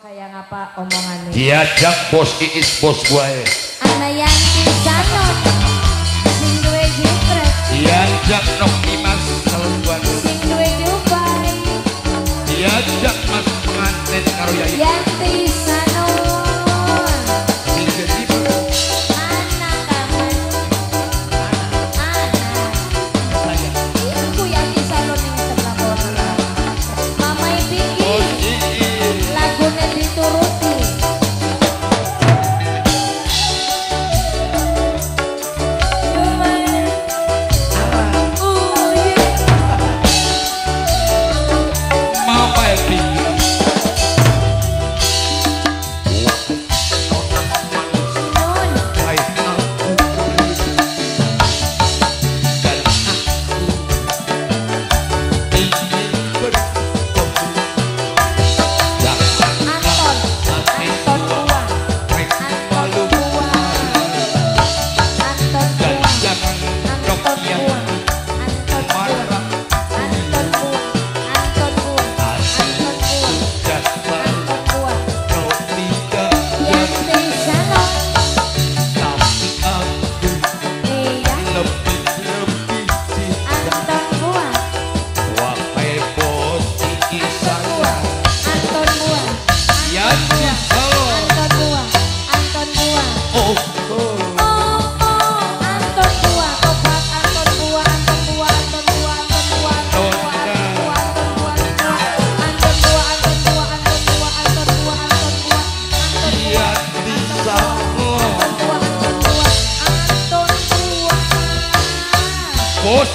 kayak ngapa omongannya? Diajak bos iis bos gue anak yang pisanon sing gue jepret. Diajak nok Vos